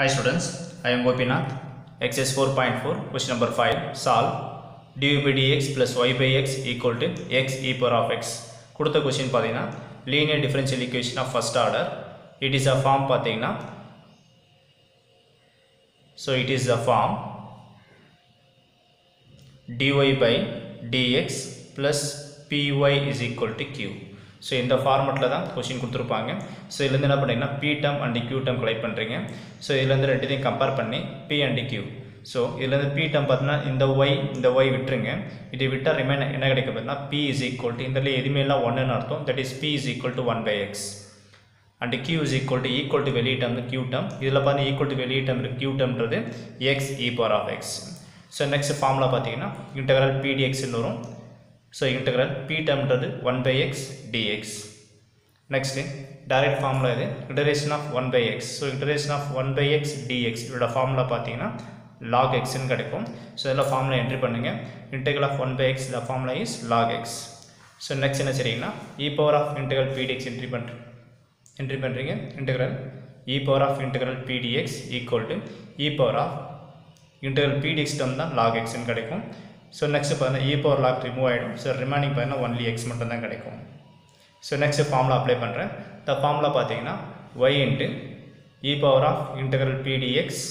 Hi students, I am Gopinath. Exercise 4.4, question number 5. Solve du by dx plus y by x equal to x e power of x. கொடுத்த question பார்த்தீங்கன்னா linear differential equation of first order it is a form பார்த்தீங்கன்னா so it is a form dy by dx plus py is equal to q So இந்த ஃபார்மெட்டில் தான் question கொடுத்துருப்பாங்க. So இதுலேருந்து என்ன பண்ணுறீங்கன்னா P term and Q term collect பண்ணுறீங்க so இதுலேருந்து ரெண்டுத்தையும் கம்பேர் பண்ணி பி அண்ட் கியூ ஸோ இதுலேருந்து பி டம் பார்த்தீங்கன்னா இந்த ஒய் இந்த ஒய் விட்டுருங்க. இதை விட்டால் ரிமைன் என்ன கிடைக்கும் பார்த்தீங்கன்னா பி இஸ் ஈக்குவல் டு இதில் எதுவுமே எல்லாம் ஒன்றுன்னு அர்த்தம். That is P is equal to one by X and Q is equal to equal to வெளியே டம் கியூ டம் இதில் பார்த்தீங்கன்னா ஈக்குவல் டு வெளியே டம் இருக்குது Q டம்ன்றது X e power of X so next ஃபார்மில் பார்த்தீங்கன்னா இன்டகரல் பிடிஎக்ஸ்னு வரும். So integral P டேர்ம்ன்றது one by X DX next direct formula இது integration of one by X so integration of one by X DX இதோட formula பார்த்தீங்கன்னா log எக்ஸ்னு கிடைக்கும். So இதில் ஃபார்முலா என்ட்ரி பண்ணுங்கள் integral of one by X the formula is log X so next என்ன சரிங்கன்னா e power of integral PDX entry பண்ணுறேன் entry பண்ணுறீங்க integral e power of integral PDX equal to e power of integral PDX term தான் log எக்ஸ்னு கிடைக்கும். So next பார்த்தீங்கன்னா இ power log remove ஆகிடும் so remaining பார்த்தீங்கன்னா only X மட்டும் தான் கிடைக்கும். ஸோ நெக்ஸ்ட்டு ஃபார்முலா அப்ளை பண்ணுறேன் இந்த ஃபார்முலா பார்த்தீங்கன்னா Y into e power of integral PDX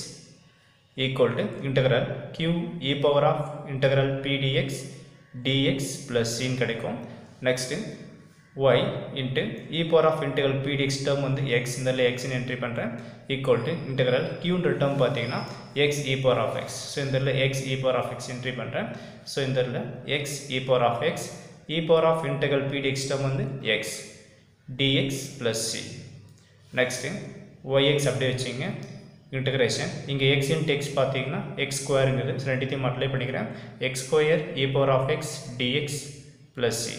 equal to integral Q e power of integral PDX DX plus சின்னு கிடைக்கும். Next Y into e power of integral PDX term வந்து X இந்த எக்ஸ்னு entry பண்ணுறேன் equal to integral கியூன்ற term பார்த்தீங்கன்னா X e power of X so இந்த X e power of X entry பண்ணுறேன் so இந்த X e power of X e power of integral pdx term வந்து X DX plus c. Next yx அப்படியே வச்சுங்க integration இங்கே X int X பார்த்தீங்கன்னா X ஸ்கொயருங்கிறது ரெண்டுத்தையும் அப்ளை பண்ணிக்கிறேன். X square e power of X DX plus C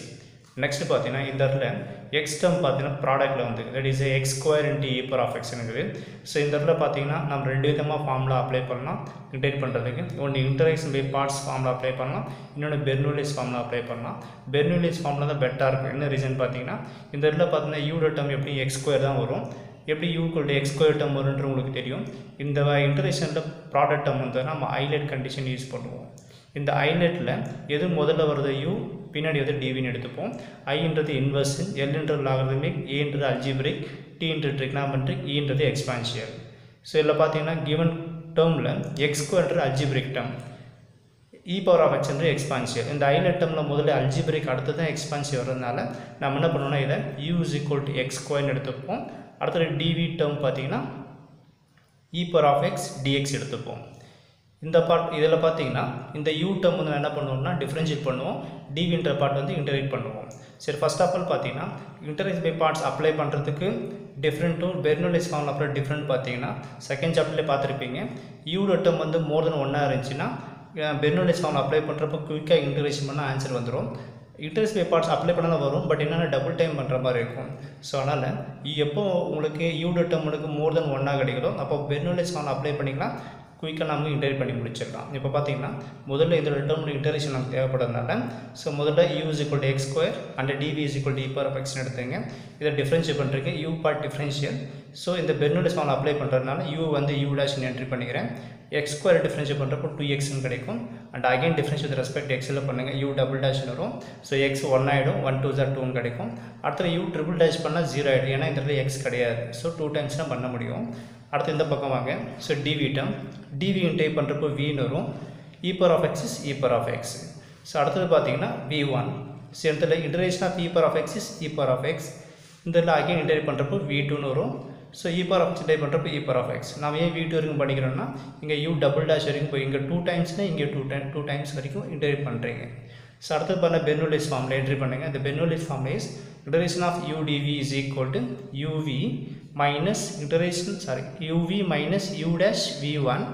next பார்த்தீங்கன்னா இந்த இடத்துல எக்ஸ் டேர்ம் பார்த்தீங்கன்னா ப்ராடக்ட்டில் வந்து that is X square into e power of எக்ஸ்னுங்குது so இந்த இடத்துல பார்த்தீங்கன்னா நம்ம ரெண்டு விதமாக ஃபார்முலா அப்ளை பண்ணலாம். இன்டெக்ட் பண்ணுறதுக்கு ஒன்று integration by parts formula apply பண்ணலாம். இன்னொன்று பெர்னூலிஸ் ஃபார்முலா அப்ளை பண்ணலாம். பெர்னூலிஸ் ஃபார்முலா தான் பெட்டராக இருக்கும். என்ன ரீசன் பார்த்தீங்கன்னா இந்த இடத்துல பார்த்தீங்கன்னா யூட டேர்ம் எப்படி எக்ஸ் ஸ்கொயர் தான் வரும். எப்படி யூக்குள்ள எக்ஸ்கொயர் டம் டேர்ம் வரும்ன்ற உங்களுக்கு தெரியும். இந்த இன்டரேஷனில் ப்ராடக்ட் டேர்ம் வந்து நம்ம ஐலைட் கண்டிஷன் யூஸ் பண்ணுவோம். இந்த ஐநெட்டில் எது முதல்ல வருது யூ பின்னாடி வந்து டிவின்னு எடுத்துப்போம். ஐன்றது இன்வர்ஷன் எல்ன்றது லாகரிதமிக் ஏன்றது அல்ஜிபிரிக் டீன்றது ட்ரிக்னாமெட்ரிக் ஈன்றது எக்ஸ்பான்ஷியல் ஸோ இதில் பார்த்தீங்கன்னா கிவன் டேர்மில் எக்ஸ்குவன்ற algebraic term e power of எக்ஸ்ன்ற exponential இந்த ஐநெட் டேர்மில் முதல்ல அல்ஜிபிரிக் அடுத்து தான் எக்ஸ்பான்ஷியல் வர்றதுனால நம்ம என்ன பண்ணோம்னா இதை U is equal to X எடுத்துப்போம். அடுத்தது டிவி டேர்ம் பார்த்தீங்கன்னா e e power of X DX எடுத்துப்போம். இந்த பார்ட் இதில் பார்த்தீங்கன்னா இந்த யூ டேர்ம் வந்து என்ன பண்ணுவோம்னா டிஃப்ரென்ஷியேட் பண்ணுவோம். டிவின்ற பார்ட் வந்து இன்டரேட் பண்ணுவோம். சரி ஃபஸ்ட் ஆஃப் ஆல் பார்த்தீங்கன்னா இன்டரேஸ் பை பார்ட்ஸ் அப்ளை பண்ணுறதுக்கு டிஃப்ரெண்ட்டும் பெர்னோலிஸ் ஃபார்ம் அப்புறம் டிஃப்ரெண்ட் பார்த்தீங்கன்னா செகண்ட் சாப்டர்லேயே பார்த்துருப்பீங்க. யூட டேர்ம் வந்து மோர் தென் ஒன்னாக இருந்துச்சுன்னா பெர்னோலிஸ் ஃபார்ம் அப்ளை பண்ணுறப்போ குயிக்காக இன்டரேஷன் பண்ணால் ஆன்சர் வந்துடும் இன்ட்ரெஸ்ட் பே பார்ட்ஸ் அப்ளை பண்ணால் வரும் பட் என்னென்னா டபுள் டைம் பண்ணுற மாதிரி இருக்கும். ஸோ அதனால் எப்போ உங்களுக்கு யூட டேர்முக்கு மோர் தென் ஒன்னாக கிடைக்கிறோம் அப்போ பெர்னோலிஸ் ஃபார்ம் அப்ளை பண்ணிக்கலாம். குயிக்காக நம்ம இன்டர் பண்ணி முடிச்சிடலாம். இப்போ பார்த்தீங்கன்னா முதல்ல e இந்த ரெண்டு இன்டரேஷன் நமக்கு தேவைப்படுறதுனால ஸோ முதல்ல U is equal to X square and DV is equal to e power of எக்ஸ்னு எடுத்துங்க. இதை டிஃப்ரென்ஷியேட் பண்ணுறதுக்கு யூ பார்ட் டிஃப்ரென்ஷியல் ஸோ இந்த பெர்னோலிஸ் ஃபார்ம் அப்ளை பண்ணுறதுனால யூ வந்து யூ டேஷ்னு என்ட்ரி பண்ணிக்கிறேன். எக்ஸ் ஸ்கொயர் டிஃப்ரென்ஷியேட் பண்ணுறப்போ டூ எக்ஸ்னு கிடைக்கும். And again difference with respect எக்ஸில் பண்ணுங்கள் யூ டபுள் டேஷ்னு வரும். ஸோ எக்ஸ் ஒன் ஆகிடும் ஒன் டூ ஜார் டூன்னு கிடைக்கும். அடுத்தது யூ ட்ரிபிள் டேஷ் பண்ணால் ஜீரோ ஆகிடும் ஏன்னா இந்த இடத்துல எக்ஸ் கிடையாது. ஸோ டூ டைம்ஸ் தான் பண்ண முடியும். அடுத்து இந்த பக்கம் வாங்க. So DV term DV type பண்ணுறப்போ வின்னு வரும். E of X is e of X so அடுத்தது பார்த்தீங்கன்னா வி ஒன் ஸோ இடத்துல integration of e of X is e of X இந்த இடத்துல அகைன் இன்டரேட் பண்ணுறப்போ வி டூன்னு வரும். ஸோ இப்பர் ஆஃப் டைப் பண்ணுறப்போ இப்பர் ஆஃப் எக்ஸ் நம்ம ஏன் வி டூ வரைக்கும் படிக்கிறோம்னா இங்கே யூ டபுள் டேஷ் வரைக்கும் போய் இங்கே டூ டைம்ஸ்னால் இங்கே டூ டைம் டூ டைம்ஸ் வரைக்கும் இன்டரேட் பண்ணுறீங்க ஸோ அடுத்தது பண்ண பெர்னோலிஸ் ஃபார்மில் என்ட்ரி பண்ணுங்கள் இந்த பெர்னோலிஸ் ஃபார்மில் is integration of UDV is equal to UV minus integration sorry UV minus U dash V one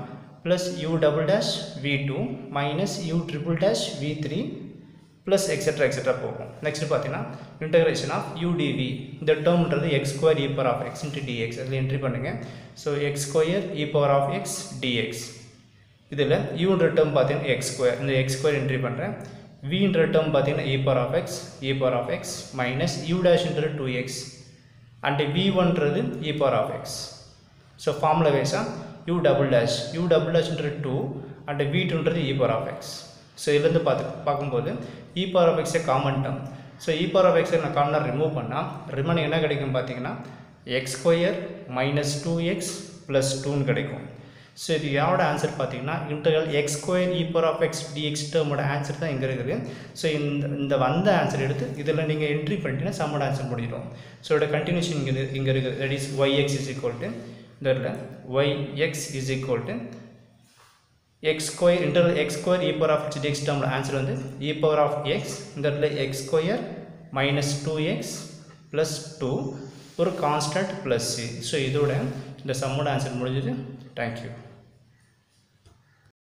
plus U double dash V two minus U triple dash V three plus etcetera etcetera போகும். Next பார்த்தீங்கன்னா integration of UDV இந்த டேர்ம்ன்றது X square e power of X into DX அதில் entry பண்ணுங்கள் so X square e power of X DX இதில் யூன்ற term பார்த்தீங்கன்னா X square இந்த x square entry பண்ணுறேன் வின்ற டேர்ம் பார்த்தீங்கன்னா e power of X e power of X minus U டேஷ்ன்றது two X and we ஒன்றது e power of X so formula வைஸாக U double dash U double டேஷ்ன்றது two and V டூன்றது e power of X so இதுலேருந்து பார்த்து பார்க்கும்போது e power of எக்ஸே common term so e power of எக்ஸை நான் காமனாக remove பண்ணால் ரிமன் என்ன கிடைக்கும் பார்த்தீங்கன்னா X square minus two X plus டூன்னு கிடைக்கும். ஸோ இது யாரோட ஆன்சர் பார்த்தீங்கன்னா interval X square e power of X DX டேர்மோட answer தான் இங்கே இருக்குது. ஸோ இந்த இந்த வந்த ஆன்சர் எடுத்து இதில் நீங்கள் என்ட்ரி பண்ணிட்டீங்கன்னா சம்மோட ஆன்சர் முடிஞ்சிடும். ஸோ இதோட கண்டினியூஷன் இங்கே இங்கே இருக்குது. That is Y X is equal to இந்த இடத்துல Y X is equal to X square interval X square e power of X DX டேர்மோட answer வந்து இ பவர் ஆஃப் எக்ஸ் இந்த இடத்துல X square minus two X plus two ஒரு constant plus so இதோட இந்த சம்மோட answer முடிஞ்சது. Thank you